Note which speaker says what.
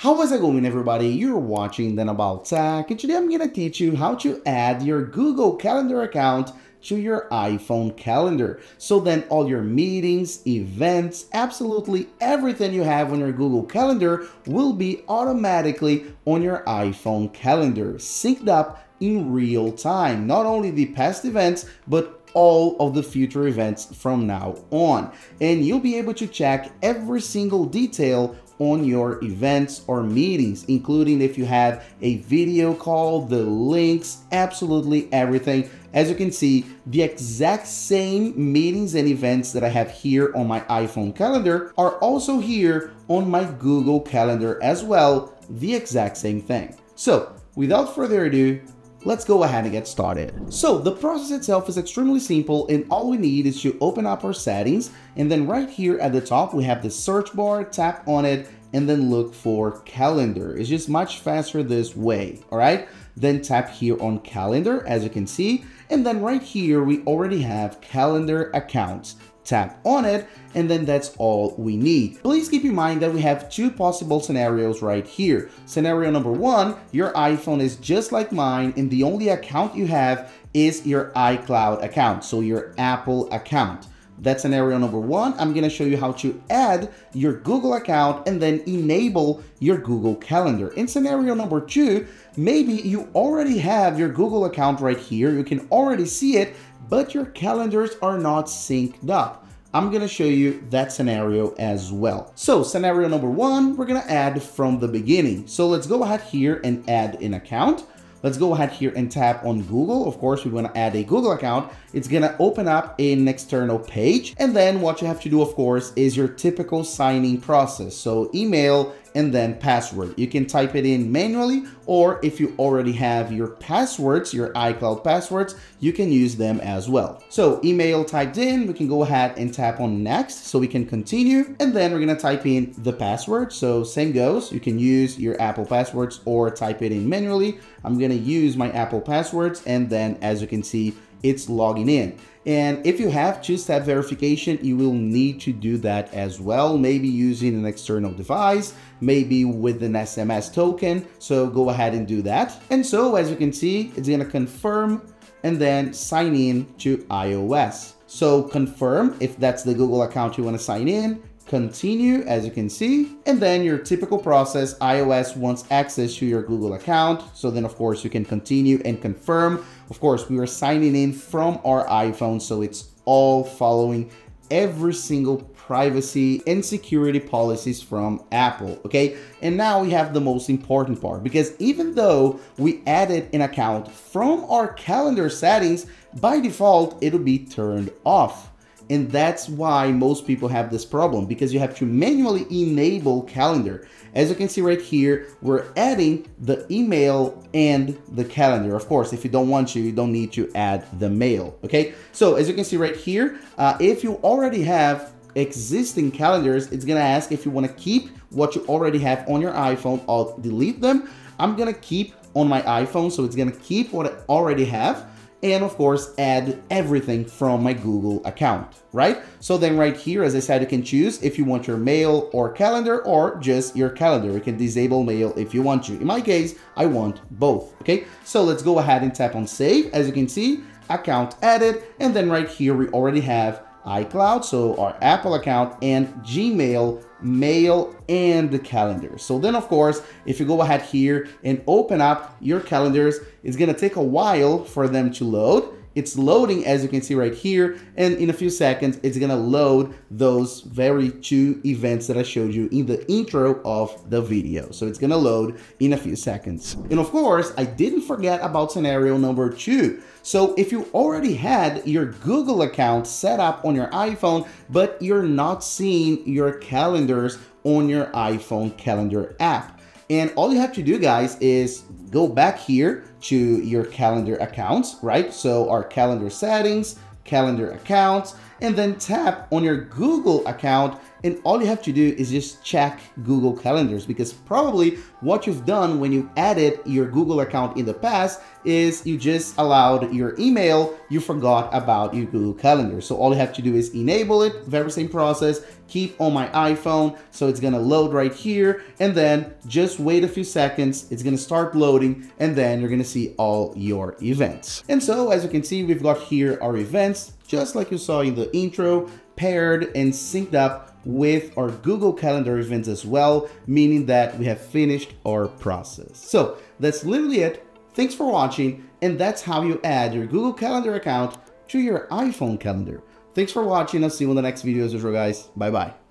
Speaker 1: How is it going everybody? You're watching Daniel About Tech and today I'm going to teach you how to add your Google Calendar account to your iPhone calendar. So then all your meetings, events, absolutely everything you have on your Google Calendar will be automatically on your iPhone calendar, synced up in real time. Not only the past events, but all of the future events from now on. And you'll be able to check every single detail on your events or meetings, including if you have a video call, the links, absolutely everything. As you can see, the exact same meetings and events that I have here on my iPhone calendar are also here on my Google Calendar as well, the exact same thing. So without further ado, let's go ahead and get started. So the process itself is extremely simple and all we need is to open up our settings and then right here at the top we have the search bar, tap on it and then look for calendar. It's just much faster this way, all right? Then tap here on calendar as you can see and then right here we already have calendar accounts tap on it, and then that's all we need. Please keep in mind that we have two possible scenarios right here. Scenario number one, your iPhone is just like mine and the only account you have is your iCloud account, so your Apple account. That's scenario number one. I'm gonna show you how to add your Google account and then enable your Google Calendar. In scenario number two, maybe you already have your Google account right here. You can already see it, but your calendars are not synced up. I'm gonna show you that scenario as well. So scenario number one, we're gonna add from the beginning. So let's go ahead here and add an account. Let's go ahead here and tap on Google. Of course, we want to add a Google account. It's to open up an external page. And then what you have to do, of course, is your typical signing process. So email and then password. You can type it in manually, or if you already have your passwords, your iCloud passwords, you can use them as well. So email typed in, we can go ahead and tap on next so we can continue. And then we're gonna type in the password. So same goes, you can use your Apple passwords or type it in manually. I'm gonna use my Apple passwords and then as you can see, it's logging in. And if you have two-step verification, you will need to do that as well, maybe using an external device, maybe with an SMS token. So go ahead and do that. And so as you can see, it's gonna confirm and then sign in to iOS. So confirm if that's the Google account you wanna sign in, continue as you can see and then your typical process ios wants access to your google account so then of course you can continue and confirm of course we are signing in from our iphone so it's all following every single privacy and security policies from Apple, okay? And now we have the most important part because even though we added an account from our calendar settings, by default, it'll be turned off. And that's why most people have this problem because you have to manually enable calendar. As you can see right here, we're adding the email and the calendar. Of course, if you don't want to, you don't need to add the mail, okay? So as you can see right here, uh, if you already have existing calendars, it's gonna ask if you wanna keep what you already have on your iPhone or delete them. I'm gonna keep on my iPhone, so it's gonna keep what I already have and of course add everything from my Google account, right? So then right here, as I said, you can choose if you want your mail or calendar or just your calendar. You can disable mail if you want to. In my case, I want both, okay? So let's go ahead and tap on save. As you can see, account added, and then right here, we already have iCloud, so our Apple account, and Gmail, mail, and the calendar. So then, of course, if you go ahead here and open up your calendars, it's gonna take a while for them to load. It's loading as you can see right here and in a few seconds it's gonna load those very two events that I showed you in the intro of the video. So it's gonna load in a few seconds. And of course I didn't forget about scenario number two. So if you already had your Google account set up on your iPhone but you're not seeing your calendars on your iPhone calendar app and all you have to do, guys, is go back here to your calendar accounts, right? So our calendar settings, calendar accounts, and then tap on your Google account And all you have to do is just check Google Calendars because probably what you've done when you added your Google account in the past is you just allowed your email, you forgot about your Google Calendar. So all you have to do is enable it, very same process, keep on my iPhone. So it's gonna load right here and then just wait a few seconds. It's gonna start loading and then you're gonna see all your events. And so as you can see, we've got here our events, just like you saw in the intro, paired and synced up with our Google Calendar events as well, meaning that we have finished our process. So that's literally it. Thanks for watching, and that's how you add your Google Calendar account to your iPhone calendar. Thanks for watching. I'll see you in the next videos, as your guys. Bye bye.